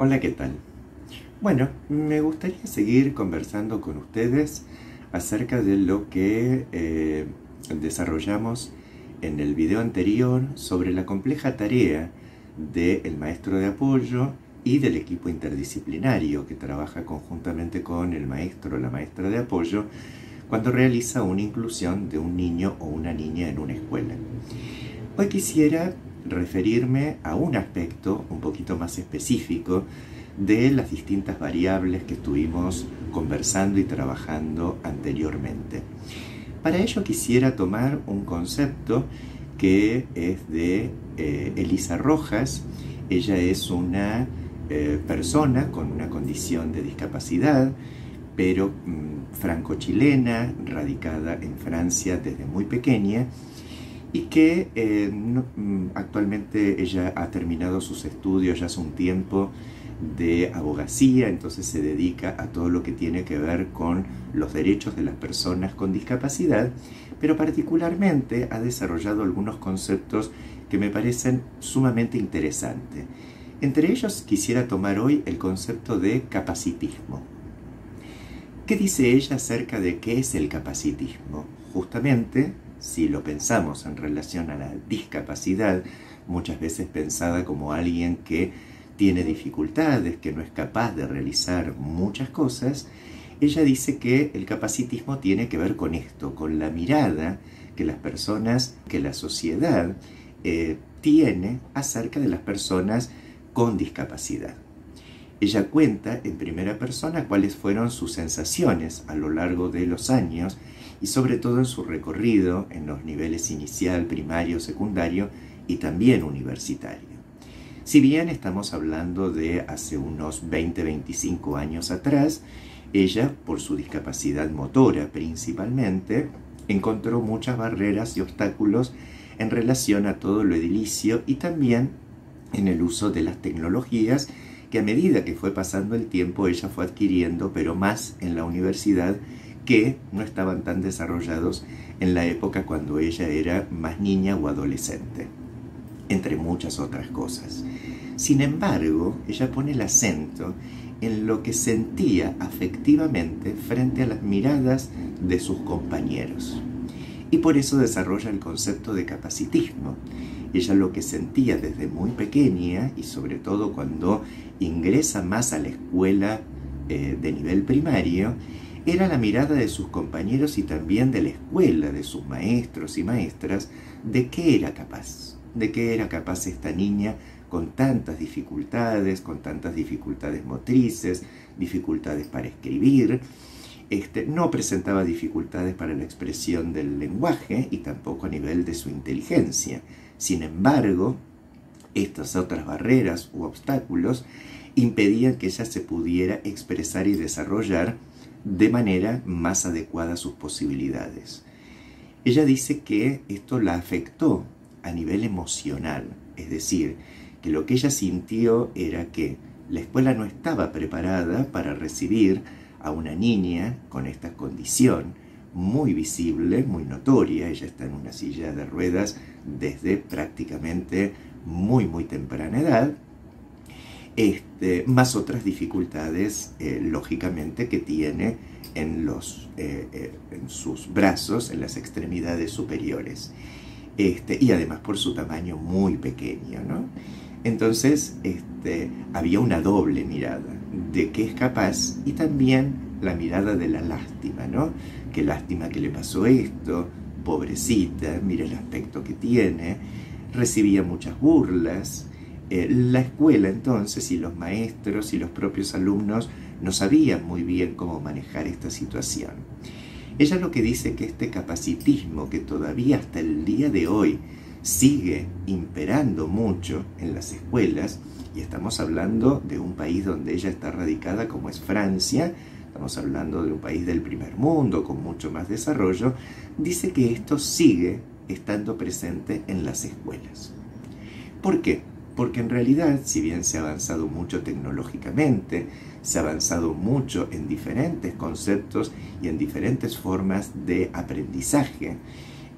Hola, ¿qué tal? Bueno, me gustaría seguir conversando con ustedes acerca de lo que eh, desarrollamos en el video anterior sobre la compleja tarea del maestro de apoyo y del equipo interdisciplinario que trabaja conjuntamente con el maestro o la maestra de apoyo cuando realiza una inclusión de un niño o una niña en una escuela. Hoy quisiera referirme a un aspecto un poquito más específico de las distintas variables que estuvimos conversando y trabajando anteriormente. Para ello quisiera tomar un concepto que es de eh, Elisa Rojas. Ella es una eh, persona con una condición de discapacidad, pero mm, franco-chilena, radicada en Francia desde muy pequeña y que eh, mm, actualmente ella ha terminado sus estudios ya hace un tiempo de abogacía, entonces se dedica a todo lo que tiene que ver con los derechos de las personas con discapacidad, pero particularmente ha desarrollado algunos conceptos que me parecen sumamente interesantes. Entre ellos quisiera tomar hoy el concepto de capacitismo. ¿Qué dice ella acerca de qué es el capacitismo? Justamente si lo pensamos en relación a la discapacidad, muchas veces pensada como alguien que tiene dificultades, que no es capaz de realizar muchas cosas, ella dice que el capacitismo tiene que ver con esto, con la mirada que las personas, que la sociedad eh, tiene acerca de las personas con discapacidad. Ella cuenta en primera persona cuáles fueron sus sensaciones a lo largo de los años y sobre todo en su recorrido en los niveles inicial, primario, secundario y también universitario. Si bien estamos hablando de hace unos 20-25 años atrás, ella, por su discapacidad motora principalmente, encontró muchas barreras y obstáculos en relación a todo lo edilicio y también en el uso de las tecnologías que a medida que fue pasando el tiempo ella fue adquiriendo, pero más en la universidad que no estaban tan desarrollados en la época cuando ella era más niña o adolescente, entre muchas otras cosas. Sin embargo, ella pone el acento en lo que sentía afectivamente frente a las miradas de sus compañeros. Y por eso desarrolla el concepto de capacitismo. Ella lo que sentía desde muy pequeña y sobre todo cuando ingresa más a la escuela eh, de nivel primario, era la mirada de sus compañeros y también de la escuela, de sus maestros y maestras, de qué era capaz, de qué era capaz esta niña con tantas dificultades, con tantas dificultades motrices, dificultades para escribir. Este, no presentaba dificultades para la expresión del lenguaje y tampoco a nivel de su inteligencia. Sin embargo, estas otras barreras u obstáculos impedían que ella se pudiera expresar y desarrollar de manera más adecuada a sus posibilidades. Ella dice que esto la afectó a nivel emocional, es decir, que lo que ella sintió era que la escuela no estaba preparada para recibir a una niña con esta condición muy visible, muy notoria. Ella está en una silla de ruedas desde prácticamente muy, muy temprana edad este, más otras dificultades, eh, lógicamente, que tiene eh, eh, en sus brazos, en las extremidades superiores. Este, y además por su tamaño muy pequeño. Entonces, este, había una doble mirada de qué es capaz y también la mirada de la lástima, ¿no? Qué lástima que le pasó esto, pobrecita, mira el aspecto que tiene, recibía muchas burlas, eh, la escuela entonces y los maestros y los propios alumnos no sabían muy bien cómo manejar esta situación. Ella lo que dice que este capacitismo que todavía hasta el día de hoy sigue imperando mucho en las escuelas, y estamos hablando de un país donde ella está radicada como es Francia, estamos hablando de un país del primer mundo con mucho más desarrollo, dice que esto sigue estando presente en las escuelas. ¿Por qué? Porque en realidad, si bien se ha avanzado mucho tecnológicamente, se ha avanzado mucho en diferentes conceptos y en diferentes formas de aprendizaje,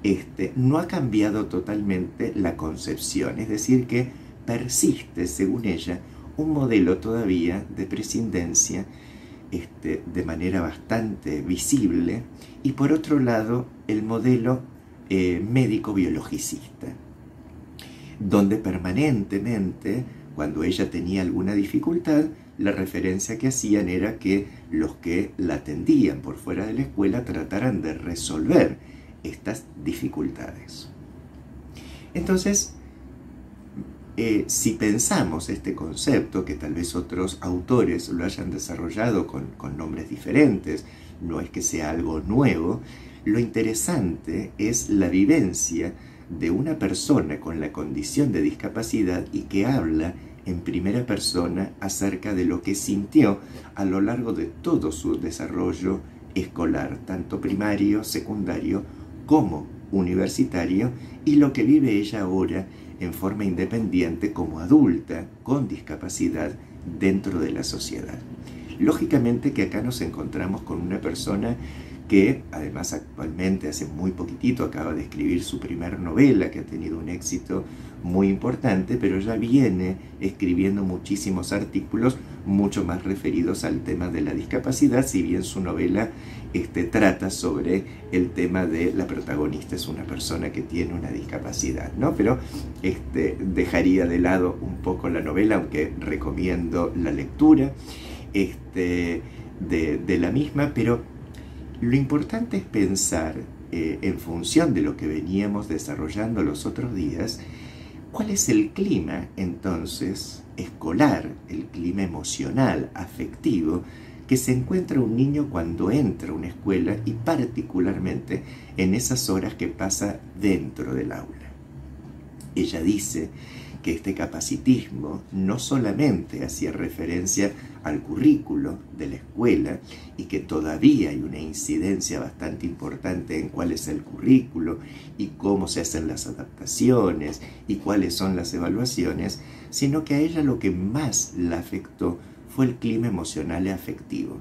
este, no ha cambiado totalmente la concepción, es decir, que persiste, según ella, un modelo todavía de prescindencia este, de manera bastante visible y por otro lado el modelo eh, médico-biologicista, donde permanentemente, cuando ella tenía alguna dificultad, la referencia que hacían era que los que la atendían por fuera de la escuela trataran de resolver estas dificultades. Entonces, eh, si pensamos este concepto, que tal vez otros autores lo hayan desarrollado con, con nombres diferentes, no es que sea algo nuevo, lo interesante es la vivencia de una persona con la condición de discapacidad y que habla en primera persona acerca de lo que sintió a lo largo de todo su desarrollo escolar, tanto primario, secundario como universitario, y lo que vive ella ahora en forma independiente como adulta con discapacidad dentro de la sociedad. Lógicamente que acá nos encontramos con una persona que además actualmente hace muy poquitito acaba de escribir su primer novela que ha tenido un éxito muy importante, pero ya viene escribiendo muchísimos artículos mucho más referidos al tema de la discapacidad, si bien su novela este, trata sobre el tema de la protagonista es una persona que tiene una discapacidad, ¿no? Pero este, dejaría de lado un poco la novela, aunque recomiendo la lectura este, de, la misma, pero lo importante es pensar eh, en función de lo que veníamos desarrollando los otros días, ¿Cuál es el clima entonces escolar, el clima emocional, afectivo, que se encuentra un niño cuando entra a una escuela y particularmente en esas horas que pasa dentro del aula? Ella dice que este capacitismo no solamente hacía referencia al currículo de la escuela y que todavía hay una incidencia bastante importante en cuál es el currículo y cómo se hacen las adaptaciones y cuáles son las evaluaciones, sino que a ella lo que más la afectó fue el clima emocional y afectivo,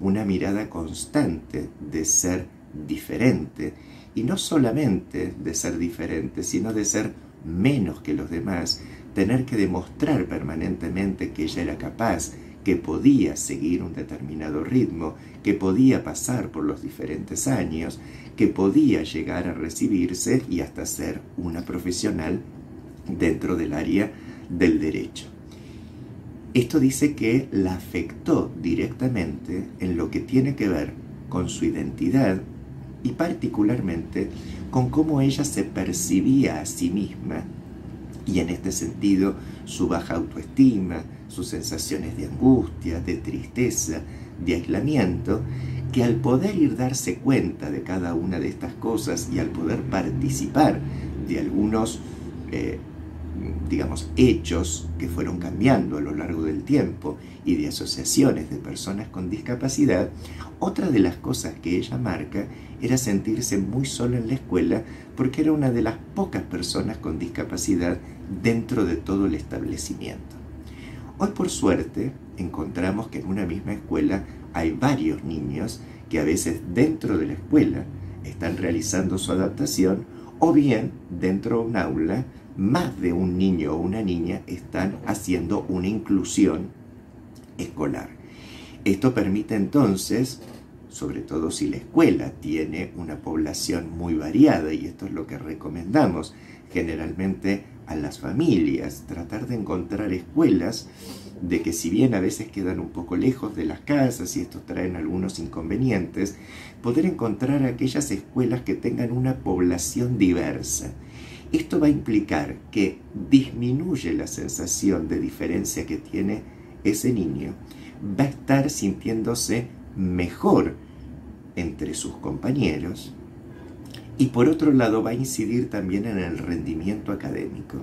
una mirada constante de ser diferente y no solamente de ser diferente, sino de ser menos que los demás, tener que demostrar permanentemente que ella era capaz, que podía seguir un determinado ritmo, que podía pasar por los diferentes años, que podía llegar a recibirse y hasta ser una profesional dentro del área del derecho. Esto dice que la afectó directamente en lo que tiene que ver con su identidad y particularmente con cómo ella se percibía a sí misma y en este sentido su baja autoestima, sus sensaciones de angustia, de tristeza, de aislamiento, que al poder ir darse cuenta de cada una de estas cosas y al poder participar de algunos, eh, digamos, hechos que fueron cambiando a lo largo del tiempo y de asociaciones de personas con discapacidad, otra de las cosas que ella marca era sentirse muy sola en la escuela porque era una de las pocas personas con discapacidad dentro de todo el establecimiento. Hoy por suerte encontramos que en una misma escuela hay varios niños que a veces dentro de la escuela están realizando su adaptación o bien dentro de un aula más de un niño o una niña están haciendo una inclusión escolar. Esto permite entonces, sobre todo si la escuela tiene una población muy variada, y esto es lo que recomendamos generalmente a las familias, tratar de encontrar escuelas de que si bien a veces quedan un poco lejos de las casas y esto traen algunos inconvenientes, poder encontrar aquellas escuelas que tengan una población diversa. Esto va a implicar que disminuye la sensación de diferencia que tiene ese niño va a estar sintiéndose mejor entre sus compañeros y por otro lado va a incidir también en el rendimiento académico.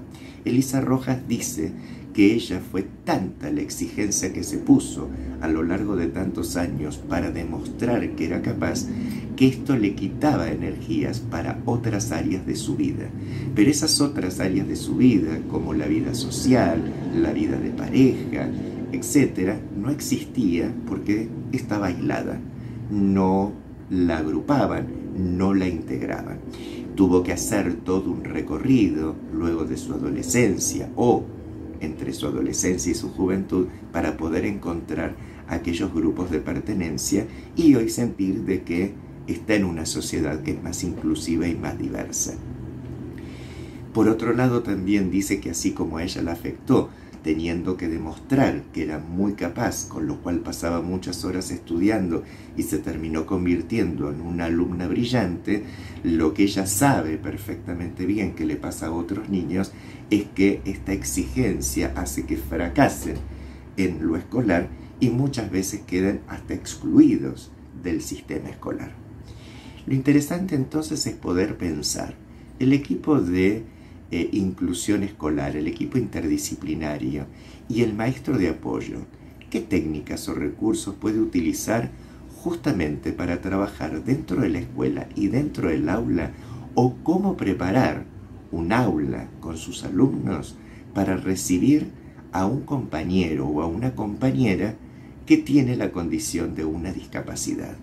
Elisa Rojas dice que ella fue tanta la exigencia que se puso a lo largo de tantos años para demostrar que era capaz, que esto le quitaba energías para otras áreas de su vida. Pero esas otras áreas de su vida, como la vida social, la vida de pareja, etcétera, no existía porque estaba aislada. No la agrupaban, no la integraban. Tuvo que hacer todo un recorrido luego de su adolescencia o entre su adolescencia y su juventud para poder encontrar aquellos grupos de pertenencia y hoy sentir de que está en una sociedad que es más inclusiva y más diversa. Por otro lado, también dice que así como a ella la afectó, teniendo que demostrar que era muy capaz, con lo cual pasaba muchas horas estudiando y se terminó convirtiendo en una alumna brillante, lo que ella sabe perfectamente bien que le pasa a otros niños es que esta exigencia hace que fracasen en lo escolar y muchas veces queden hasta excluidos del sistema escolar. Lo interesante entonces es poder pensar, el equipo de eh, inclusión escolar, el equipo interdisciplinario y el maestro de apoyo, ¿qué técnicas o recursos puede utilizar justamente para trabajar dentro de la escuela y dentro del aula o cómo preparar un aula con sus alumnos para recibir a un compañero o a una compañera que tiene la condición de una discapacidad.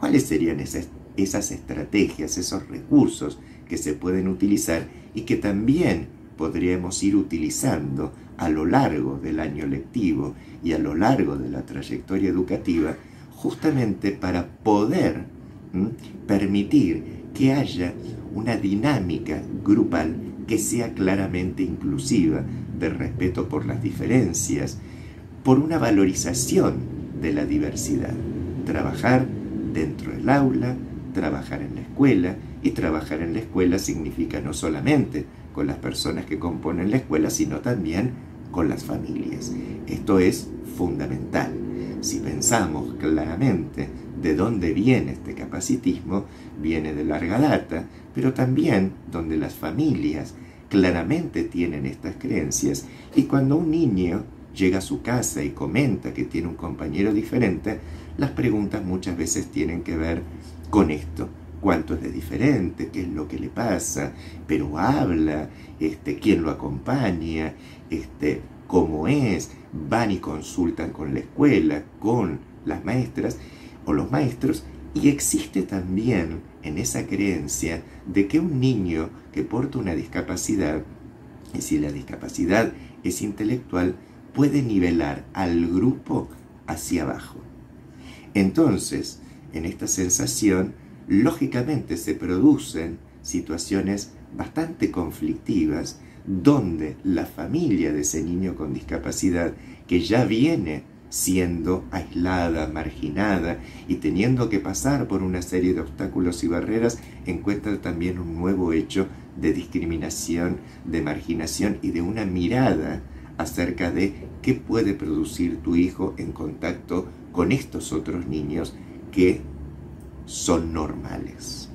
¿Cuáles serían esas, esas estrategias, esos recursos que se pueden utilizar y que también podríamos ir utilizando a lo largo del año lectivo y a lo largo de la trayectoria educativa, justamente para poder permitir que haya una dinámica grupal que sea claramente inclusiva, de respeto por las diferencias, por una valorización de la diversidad. Trabajar dentro del aula, trabajar en la escuela, y trabajar en la escuela significa no solamente con las personas que componen la escuela, sino también con las familias. Esto es fundamental. Si pensamos claramente de dónde viene este capacitismo, viene de larga data, pero también donde las familias claramente tienen estas creencias y cuando un niño llega a su casa y comenta que tiene un compañero diferente, las preguntas muchas veces tienen que ver con esto. ¿Cuánto es de diferente? ¿Qué es lo que le pasa? Pero habla, este, quién lo acompaña, este, cómo es, van y consultan con la escuela, con las maestras o los maestros, y existe también en esa creencia de que un niño que porta una discapacidad, y si la discapacidad es intelectual, puede nivelar al grupo hacia abajo. Entonces, en esta sensación, lógicamente se producen situaciones bastante conflictivas donde la familia de ese niño con discapacidad, que ya viene siendo aislada, marginada y teniendo que pasar por una serie de obstáculos y barreras, encuentra también un nuevo hecho de discriminación, de marginación y de una mirada acerca de qué puede producir tu hijo en contacto con estos otros niños que son normales.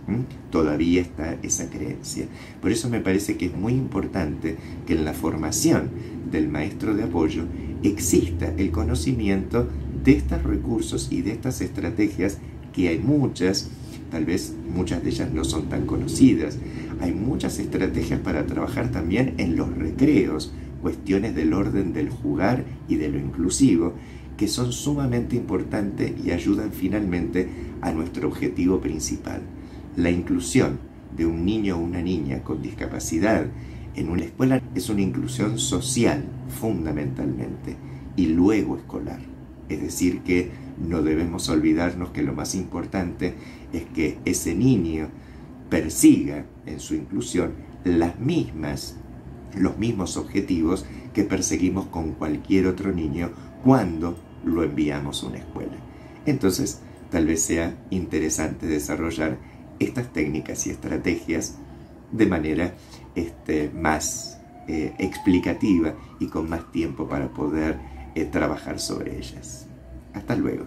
Todavía está esa creencia. Por eso me parece que es muy importante que en la formación del maestro de apoyo exista el conocimiento de estos recursos y de estas estrategias que hay muchas, tal vez muchas de ellas no son tan conocidas. Hay muchas estrategias para trabajar también en los recreos, cuestiones del orden del jugar y de lo inclusivo, que son sumamente importantes y ayudan finalmente a nuestro objetivo principal, la inclusión de un niño o una niña con discapacidad en una escuela es una inclusión social fundamentalmente y luego escolar. Es decir, que no debemos olvidarnos que lo más importante es que ese niño persiga en su inclusión las mismas los mismos objetivos que perseguimos con cualquier otro niño cuando lo enviamos a una escuela. Entonces, tal vez sea interesante desarrollar estas técnicas y estrategias de manera este, más eh, explicativa y con más tiempo para poder eh, trabajar sobre ellas. Hasta luego.